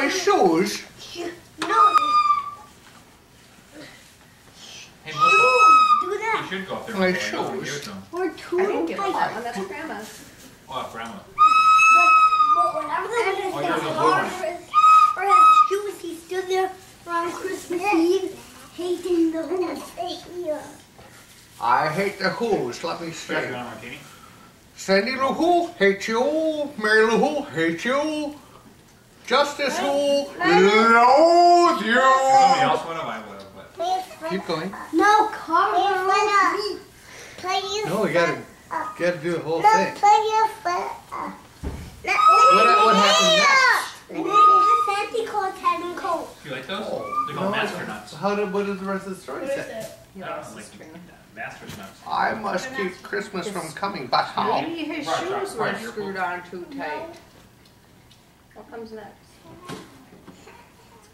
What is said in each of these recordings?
my shoes. No, Hey, Melissa, do you should go up there. My before I go and shoes. give it to him. Or two. I didn't get that one, that's grandma's. Oh, grandma. But whenever the Oh, yours is blue or or his shoes, he stood there around Christmas Eve, hating the whole. I hate the Who's. Let me You see. want a martini? Sandy Lou Who, hate you. Mary Lou Who, hate you. Justice Who, loathe Somebody you. else would have, I would have, but. Keep going. No, Carl. Play your No, you gotta, gotta do the whole No, thing. play your foot. Uh, What, what happened next? And then the Santa Claus had him coat. You like those? Oh, They're called no. master nuts. How did, what did the rest of the story What is say? it? I don't know, like master's nuts. I must keep Christmas from coming, but how? Maybe his Right, shoes right, were right, you're screwed cool. on too tight. What comes next?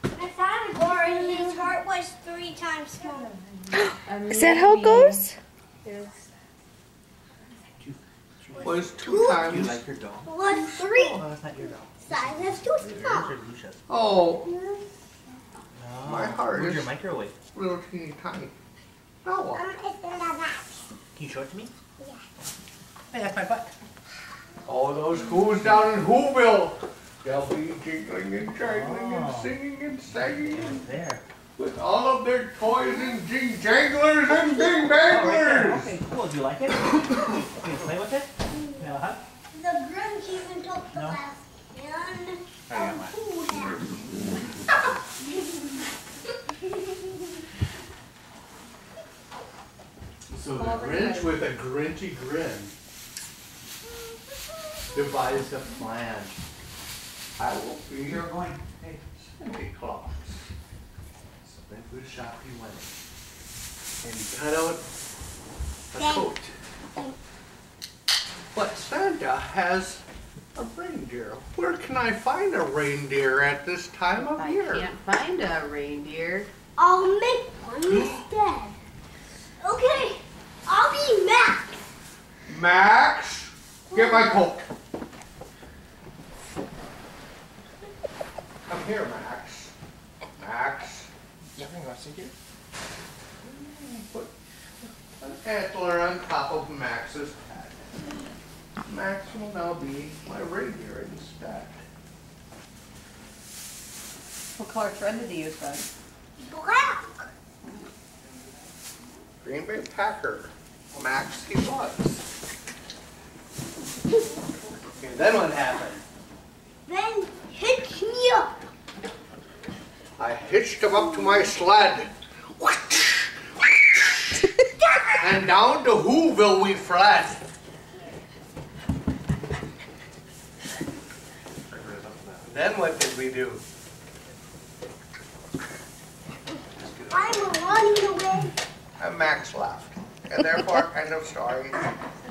I thought or his heart was three times smaller. Is that how it goes? Is Was two Do you times. like your dog? Was three Oh, that's not your dog. sizes too Yours small. Oh, No. My heart Where's is- your microwave? little teeny tiny. Now what? um, it's in the box. Can you show it to me? Yeah. Hey, that's my butt. All those who's down in Whoville. They'll be jingling and jangling and Oh. singing and singing Right there. with all of their toys and jing janglers and bing Oh, right Okay, cool. Do you like it? Can you play with it? You know, huh? The Grinch even took the No. last and I got mine. food hat. So the Grinch with a grinchy grin devised a plan. I will be You're going. Hey. Santa Claus. So then to the shop he went. And he cut out a coat. But Santa has a reindeer. Where can I find a reindeer at this time of I year? I can't find a reindeer. I'll make one instead. Okay, I'll be Max. Max, get my coat. Here, Max. Max, Nothing wants to do. put an antler on top of Max's head. Max will now be my reindeer instead. What color thread did he use then? Black. Green Bay Packer. Max he was. And then what happened? Then hitch me up. I hitched him up to my sled. and down to Whoville we fled. Then what did we do? I'm running away. And Max left. And therefore, end of story.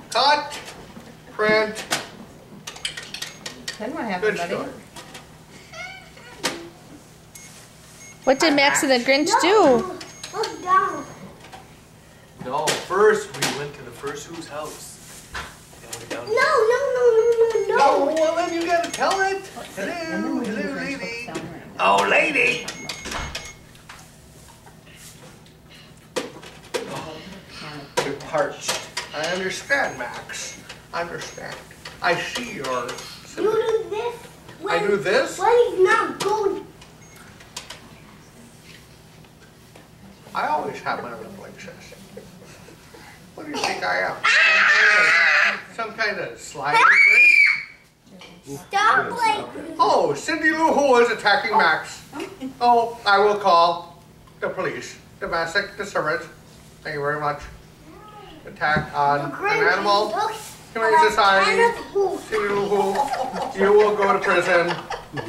Cut. Print. Then what Good happened, buddy? story. What did Max and the Grinch do? Look down. No, first we went to the first who's house. And we No, no, no, no, no, No, no. well then you gotta tell it. Hello, hello lady. Oh lady. You're parched. I understand, Max. I understand. I see your You do this. When, I do this? When he's not going. I always have my reflexes. What do you think I am? Some kind of slimy grinch? Stop like. Oh, Cindy Lou Who is attacking Max. Oh, I will call the police. Domestic disturbance. Thank you very much. Attack on an animal. Humane Society. Cindy Lou Who. You will go to prison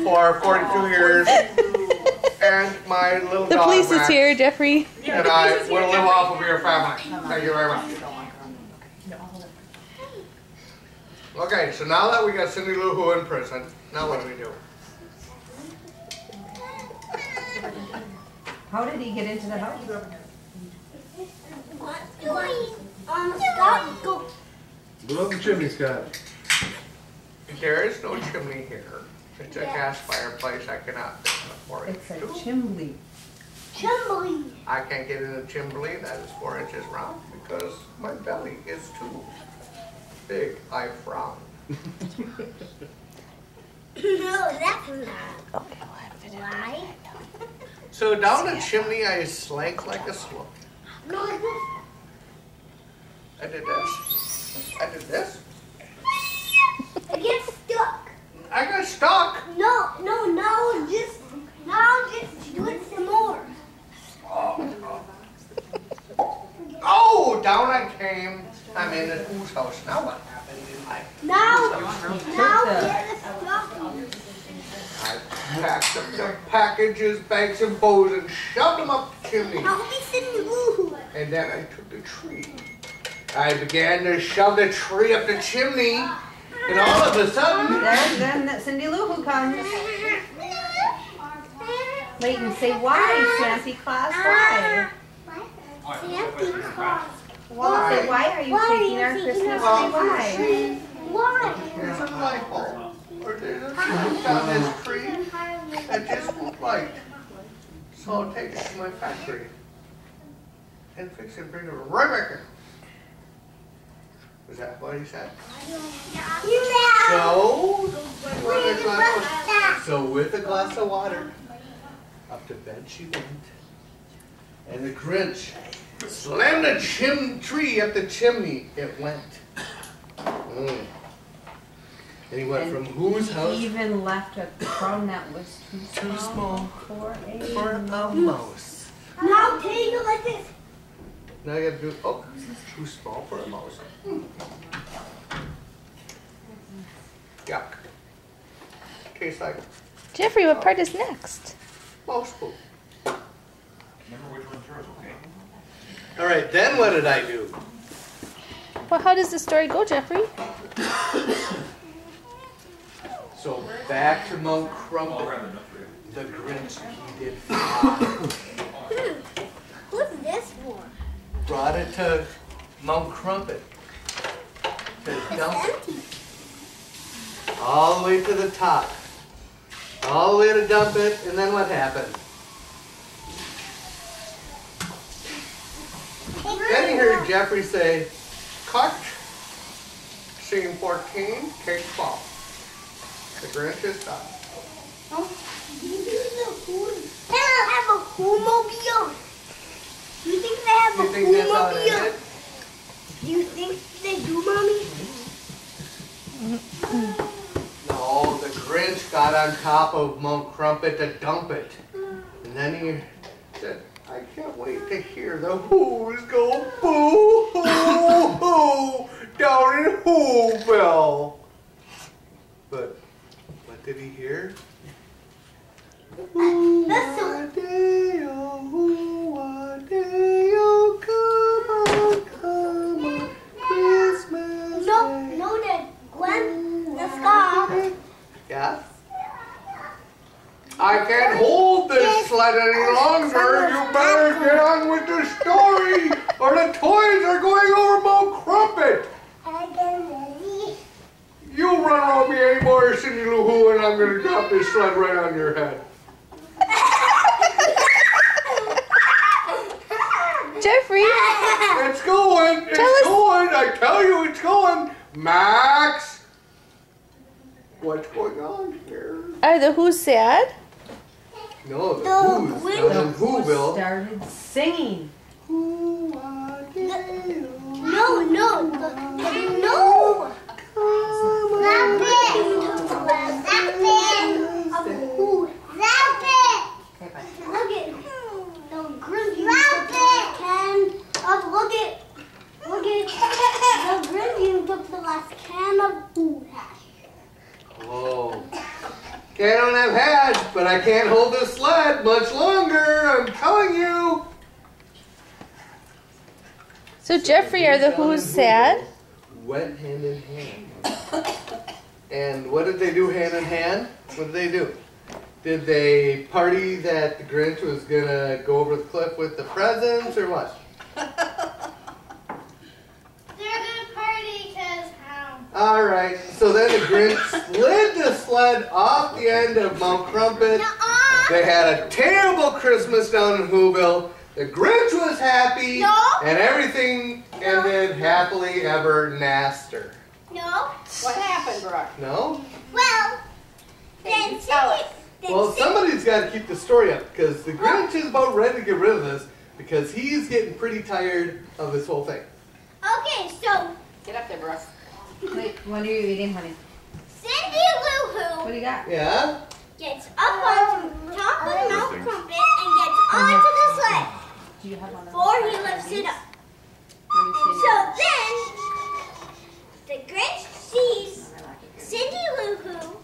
for 42 years. And my little The dog police is here, Jeffrey. And I will live off of your family. Thank you very much. Okay, so now that we got Cindy Lou Who in prison, now what do we do? How did he get into the house? Um, Scott, go. Blow up the chimney, Scott. There is no chimney here. It's a gas fireplace, I cannot fit enough porridge It's a to. chimney. Chimbley. I can't get in a chimbley that is four inches round because my belly is too big. I frown. No, that's not Okay, well, I fit it. why. So down the chimney, I slank like a. No. I did this. I did this. It gets stuck. I got stuck. No, no, now just, now just do it some more. Oh, down I came. I'm in the whose house. Now what happened in my Now, now get the stuff. I packed up the packages, bags and bows and shoved them up the chimney. I'll be sitting woo. And then I took the tree. I began to shove the tree up the chimney. And all of a sudden, Then, then Cindy Lou Who comes. Layton, say why, Santa Claus, ah, why? Santa Claus. Well, say why are you Why are taking you our Christmas tree? Why? Why? there's a light bulb. Or there's a switch on this tree that just won't light. So I'll take it to my factory and fix it and bring it right back here. Was that what he said? So, with a glass of, so with a glass of water, up to bed she went. And the Grinch slammed the chim tree up the chimney. It went. Mm. And he went And from whose house Even left a crumb that was too Too small small. for a. for a mouse. Now take it like this. Now I gotta do, oh, too small for a mouse. Yuck. Tastes like Jeffrey, what part is next? Mouse poop. Remember which one's yours, okay? All right, then what did I do? Well, how does the story go, Jeffrey? So back to Mount I'll Crumpit. grab enough for you. The Grinch, he did Who's this for? Brought it to Mount Crumpit. To dump it. Empty. All the way to the top. All the way to dump it, and then what happened? Then he heard Jeffrey say, cut. Scene 14, take 12. The Grinch is done. Oh, these are the who? They don't have a who-mobile. Do you think they have a You think that's how it who-mobile? Do you think they do, mommy? Mm-hmm. Grinch got on top of Mount Crumpit to dump it. And then he said, I can't wait to hear the Who's go boo hoo hoo down in Whoville. But what did he hear so. Who-a-dee-oh, who-a-dee-oh, come on, come on, Christmas No, Day. no, that Gwen, the scar. Yeah? I can't hold this sled any longer. You better get on with the story, or the toys are going over Mount Crumpit. You run on me anymore, Cindy Lou Who, and I'm gonna drop this right on your head. Jeffrey, It's going. It's Tell us- going. I tell you, it's going. Max, what's going on here? are the Who's sad? No, the, The Who's Grinch. down in Whoville. Started singing. Who-a-dee-oh. No, no, the, the, no. That bit. That bit. Of who? That Okay, bye. bit. Look at the Grinch. That bit. Can look at look at the Grinch took the last can of food hash. Whoa. I don't have hats, but I can't hold this sled much longer. I'm telling you. So, Jeffrey, are the Who's sad? Went hand in hand. And what did they do hand in hand? What did they do? Did they party that the Grinch was gonna go over the cliff with the presents or what? They're gonna party because how? All right. So then the Grinch slid the sled sled off the end of Mount Crumpit. Nuh-uh. They had a terrible Christmas down in Whoville. The Grinch was happy, No. and everything ended happily ever naster. No. What happened, Brooke? No? Well, Can you then tell Cindy- us? then Well, somebody's got to keep the story up because the Grinch is about ready to get rid of this because he's getting pretty tired of this whole thing. Okay, so Get up there, Brooke. Wait, what are you eating, honey? Cindy Lou Who. What do you got? Yeah? gets up onto top of Mount Crumpit and gets oh, onto the sled Do you have one before he lifts it up. Let me see. So then, the Grinch sees Cindy Lou Who,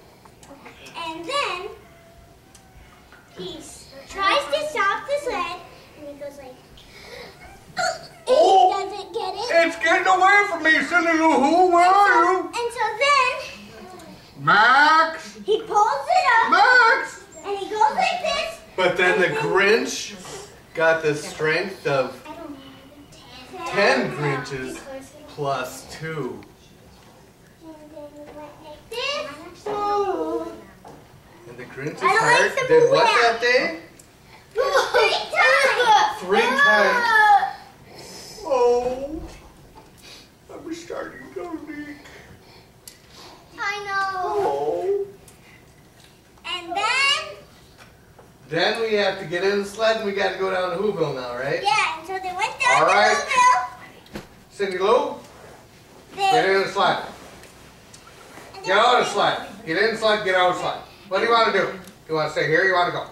and then he s- tries to stop the sled, and he goes like, and Oh! he doesn't get it. It's getting away from me, Cindy Lou Who. Where are you? And so then Max! he pulls it up, Max! and he goes like this. But then the Grinch got the strength of I don't know. 10 Grinches plus 2. And then he went like this. Oh. And the Grinch's like heart the did what that day? Three times. Three times. Oh, I'm starting to leak. I know. Oh. And then, Then we have to get in the sled and we got to go down to Whoville now, right? yeah, and so they went down All to right. Louisville. Cindy Lou, get in the sled. Get out of the sled. Get in the sled, get out of the sled. What do you want to do? You want to stay here? You want to go?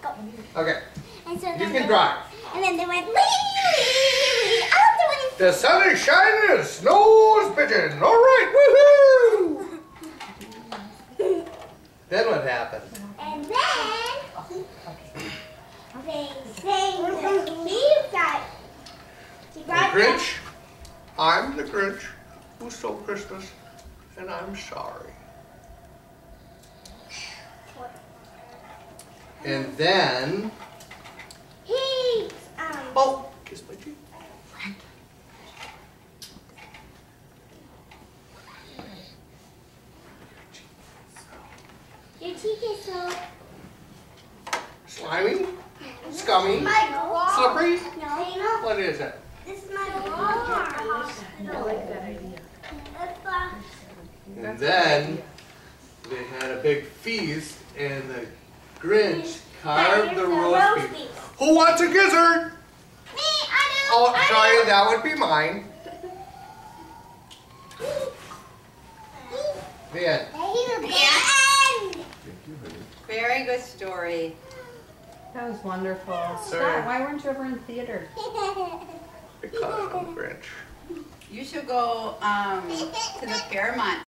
Go. Okay, and so you can drive. And then they went, do. The sun is shining and the snow is pitching. All right, woohoo! Then what happened? And then, they sang the leave guy. He The brought Grinch. I'm the Grinch who stole Christmas, and I'm sorry. And then, He, um, oh, kiss my cheek. your cheek is so. Slimy, scummy, slippery. No, What is it? this is my bra. I like that idea. That's, uh, And then they had a big feast, and the Grinch carved the the roast roast beef. beef. Who wants a gizzard? Me, I do. Oh, I sorry, do. that would be mine. The end. And Very good story. That was wonderful. Sorry. Scott, why weren't you ever in theater? Because I'm Grinch. You should go um, to the Fairmont